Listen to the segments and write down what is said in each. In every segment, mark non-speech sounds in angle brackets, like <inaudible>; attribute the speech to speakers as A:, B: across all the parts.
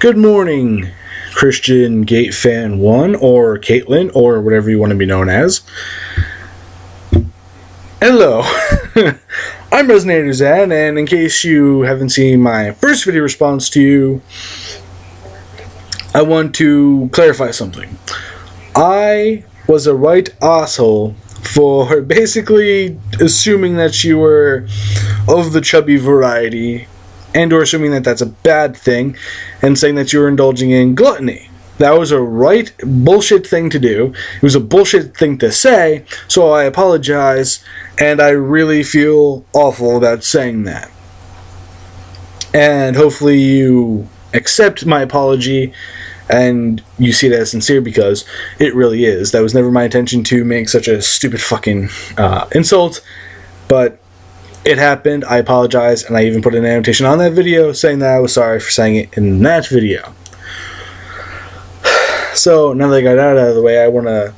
A: Good morning, Christian Gate Fan 1 or Caitlin or whatever you want to be known as. Hello, <laughs> I'm Rezenator Zen, and in case you haven't seen my first video response to you, I want to clarify something. I was a right asshole for <laughs> basically assuming that you were of the chubby variety and or assuming that that's a bad thing and saying that you're indulging in gluttony. That was a right bullshit thing to do. It was a bullshit thing to say, so I apologize, and I really feel awful about saying that. And hopefully you accept my apology and you see it as sincere because it really is. That was never my intention to make such a stupid fucking uh, insult, but it happened. I apologize, and I even put an annotation on that video saying that I was sorry for saying it in that video. <sighs> So now that I got that out of the way, I want to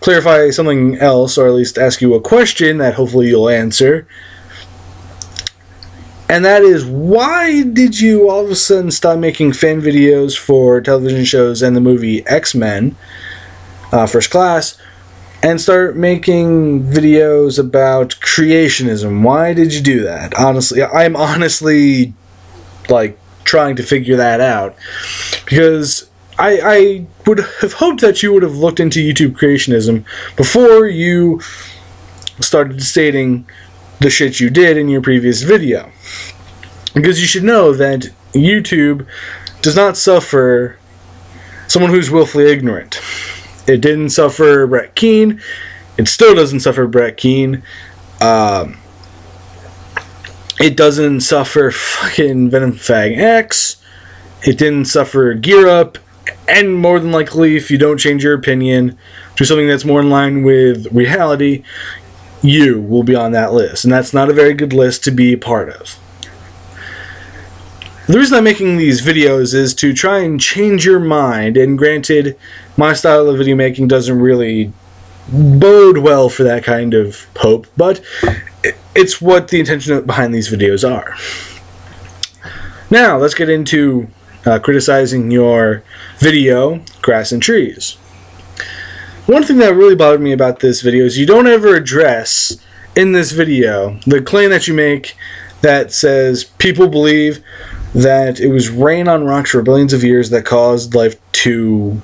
A: clarify something else, or at least ask you a question that hopefully you'll answer. And that is, why did you all of a sudden stop making fan videos for television shows and the movie X Men, uh, First Class, and start making videos about creationism? Why did you do that? Honestly, I'm honestly like trying to figure that out because I, I would have hoped that you would have looked into YouTube creationism before you started stating the shit you did in your previous video. Because you should know that YouTube does not suffer someone who's willfully ignorant. It didn't suffer Brett Keane. It still doesn't suffer Brett Keane. Um, it doesn't suffer fucking Venom Fang X. It didn't suffer Gear Up. And more than likely, if you don't change your opinion to something that's more in line with reality, you will be on that list. And that's not a very good list to be a part of. The reason I'm making these videos is to try and change your mind, and granted, my style of video making doesn't really bode well for that kind of hope, but it's what the intention behind these videos are. Now, let's get into uh, criticizing your video, Grass and Trees. One thing that really bothered me about this video is you don't ever address in this video the claim that you make that says people believe that it was rain on rocks for billions of years that caused life to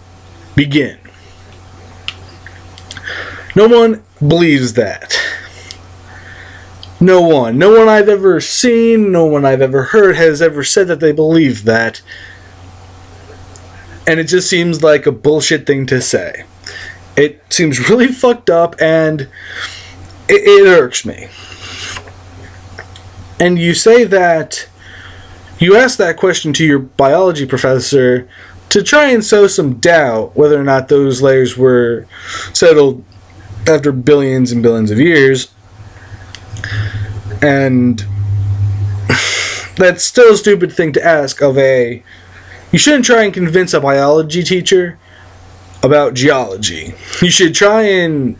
A: begin. No one believes that. No one. No one I've ever seen, no one I've ever heard has ever said that they believe that. And it just seems like a bullshit thing to say. It seems really <laughs> fucked up and it, it irks me. And you say that you asked that question to your biology professor to try and sow some doubt whether or not those layers were settled after billions and billions of years. And <sighs> that's still a stupid thing to ask of a. You shouldn't try and convince a biology teacher about geology. You should try and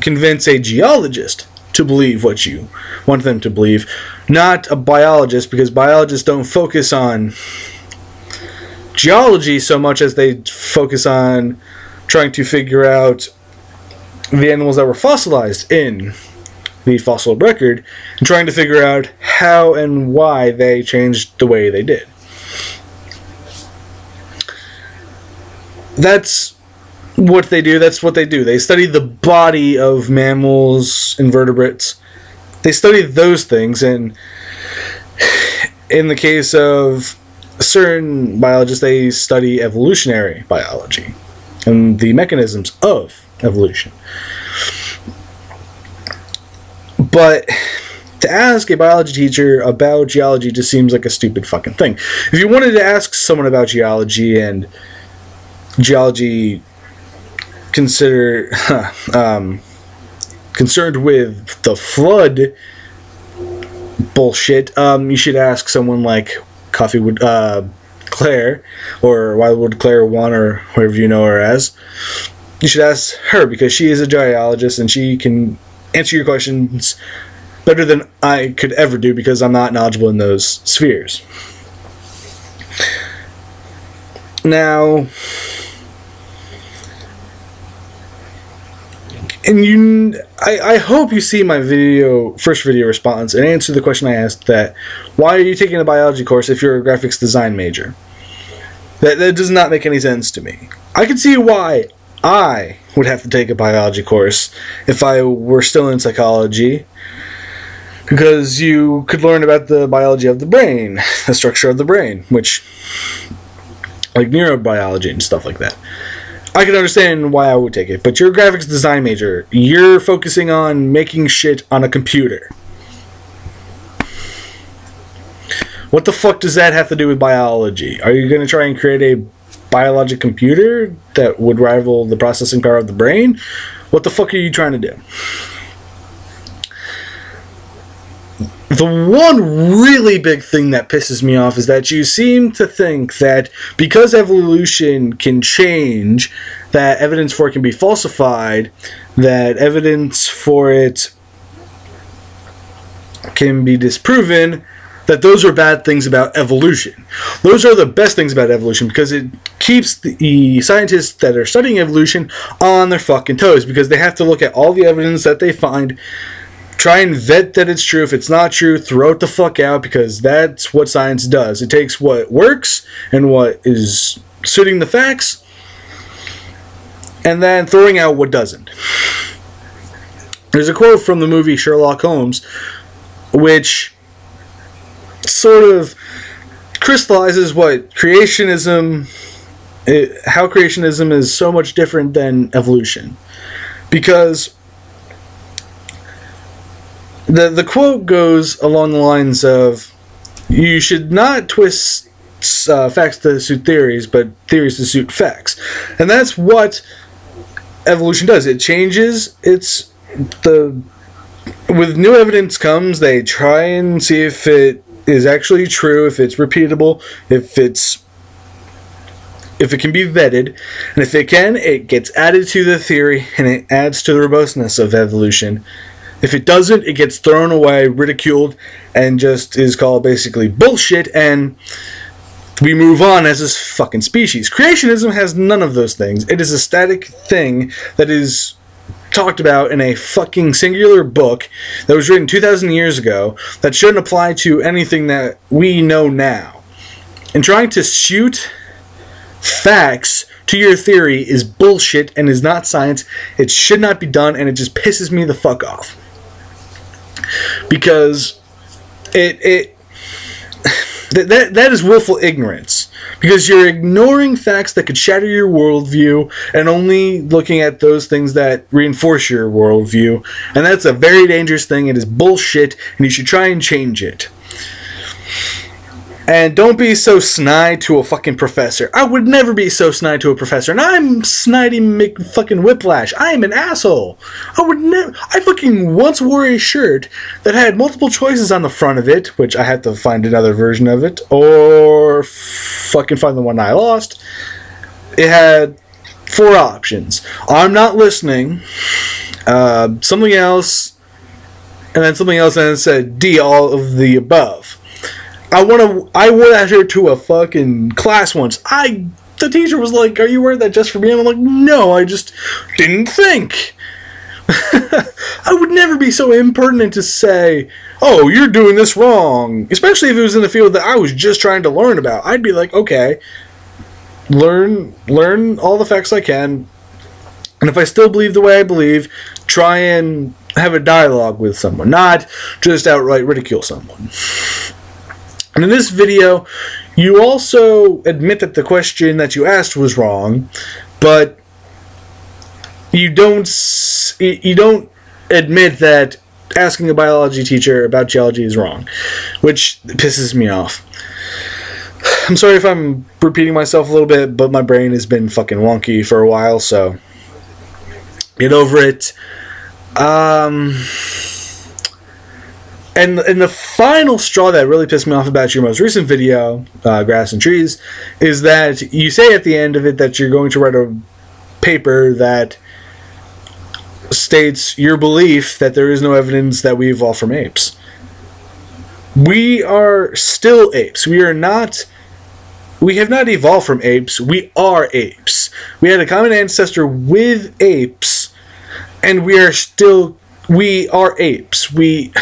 A: convince a geologist to believe what you want them to believe, not a biologist, because biologists don't focus on geology so much as they focus on trying to figure out the animals that were fossilized in the fossil record and trying to figure out how and why they changed the way they did. That's what they do. That's what they do. They study the body of mammals, invertebrates. They study those things, and in the case of certain biologists, they study evolutionary biology and the mechanisms of evolution. But to ask a biology teacher about geology just seems like a stupid fucking thing. If you wanted to ask someone about geology and geology consider <laughs> um, concerned with the flood bullshit, um, you should ask someone like Coffeewood uh, Claire or Wildwood Claire One or whoever you know her as. You should ask her because she is a geologist and she can answer your questions better than I could ever do because I'm not knowledgeable in those spheres. Now, and you, I, I hope you see my video, first video response, and answer the question I asked that, why are you taking a biology course if you're a graphics design major? That, that does not make any sense to me. I can see why I would have to take a biology course if I were still in psychology because you could learn about the biology of the brain, the structure of the brain, which like neurobiology and stuff like that. I can understand why I would take it, but you're a graphics design major. You're focusing on making shit on a computer. What the fuck does that have to do with biology? Are you going to try and create a biologic computer that would rival the processing power of the brain? What the fuck are you trying to do? The one really big thing that pisses me off is that you seem to think that because evolution can change, that evidence for it can be falsified, that evidence for it can be disproven, that those are bad things about evolution. Those are the best things about evolution because it keeps the scientists that are studying evolution on their fucking toes because they have to look at all the evidence that they find, try and vet that it's true. If it's not true, throw it the fuck out because that's what science does. It takes what works and what is suiting the facts and then throwing out what doesn't. There's a quote from the movie Sherlock Holmes which sort of crystallizes what creationism it, how creationism is so much different than evolution because the the quote goes along the lines of you should not twist uh, facts to suit theories but theories to suit facts. And that's what evolution does. It changes its the with new evidence comes they try and see if it is actually true, if it's repeatable, if it's if it can be vetted, and if it can, it gets added to the theory and it adds to the robustness of evolution. If it doesn't, it gets thrown away, ridiculed, and just is called basically bullshit, and we move on as a fucking species. Creationism has none of those things. It is a static thing that is talked about in a fucking singular book that was written 2,000 years ago that shouldn't apply to anything that we know now. And trying to shoot facts to your theory is bullshit and is not science. It should not be done, and it just pisses me the fuck off. Because it, it <sighs> that, that, that is willful ignorance because you're ignoring facts that could shatter your worldview and only looking at those things that reinforce your worldview. And that's a very dangerous thing. It is bullshit, and you should try and change it. And don't be so snide to a fucking professor. I would never be so snide to a professor. And I'm snidey Mc fucking whiplash. I am an asshole. I would never. I fucking once wore a shirt that had multiple choices on the front of it, which I had to find another version of it, or fucking find the one I lost. It had four options. I'm not listening. Uh, something else, and then something else, and it said D, all of the above. I want to. I wore that shirt to a fucking class once. I the teacher was like, "Are you wearing that just for me?" I'm like, "No, I just didn't think." <laughs> I would never be so impertinent to say, "Oh, you're doing this wrong," especially if it was in the field that I was just trying to learn about. I'd be like, "Okay, learn learn all the facts I can, and if I still believe the way I believe, try and have a dialogue with someone, not just outright ridicule someone." And in this video, you also admit that the question that you asked was wrong, but you don't you don't admit that asking a biology teacher about geology is wrong, which pisses me off. I'm sorry if I'm repeating myself a little bit, but my brain has been fucking wonky for a while, so get over it. Um and and the final straw that really pissed me off about your most recent video, uh, grass and trees, is that you say at the end of it that you're going to write a paper that states your belief that there is no evidence that we evolved from apes. We are still apes. We are not we have not evolved from apes. We are apes. We had a common ancestor with apes, and we are still we are apes. We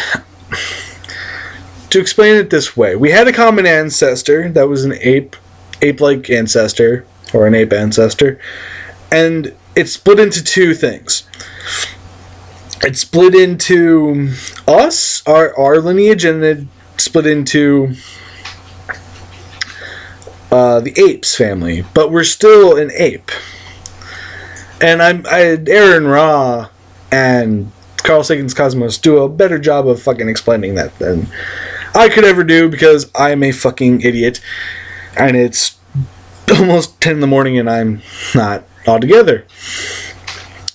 A: to explain it this way, we had a common ancestor that was an ape, ape-like ancestor or an ape ancestor, and it split into two things. It split into us, our our lineage, and it split into uh, the apes family, but we're still an ape. And I'm I Aaron Ra and Carl Sagan's Cosmos do a better job of fucking explaining that than I could ever do because I'm a fucking idiot, and it's <laughs> almost ten in the morning and I'm not all together.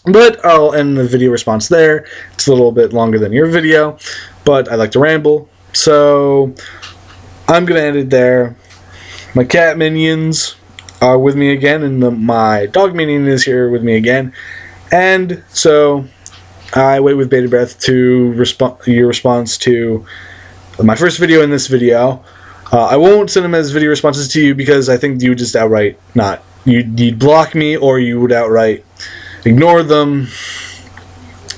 A: But I'll end the video response there. It's a little bit longer than your video, but I like to ramble, so I'm gonna end it there. My cat minions are with me again, and the, my dog minion is here with me again. And so I wait with bated breath to respond your response to my first video in this video. Uh, I won't send them as video responses to you because I think you would just outright not. You'd, you'd block me or you would outright ignore them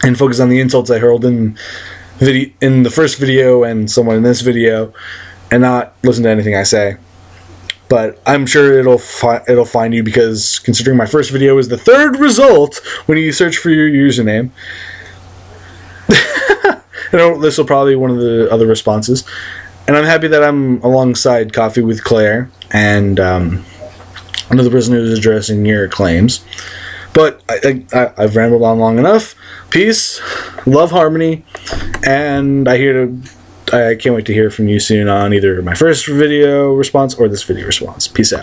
A: and focus on the insults I hurled in in the first video and someone in this video and not listen to anything I say but I'm sure it'll fi- it'll find you because considering my first video is the third result when you search for your username. And this will probably be one of the other responses. And I'm happy that I'm alongside Coffee with Claire and um, another person who's addressing your claims. But I, I, I've rambled on long enough. Peace, love, harmony, and I hear to I can't wait to hear from you soon on either my first video response or this video response. Peace out.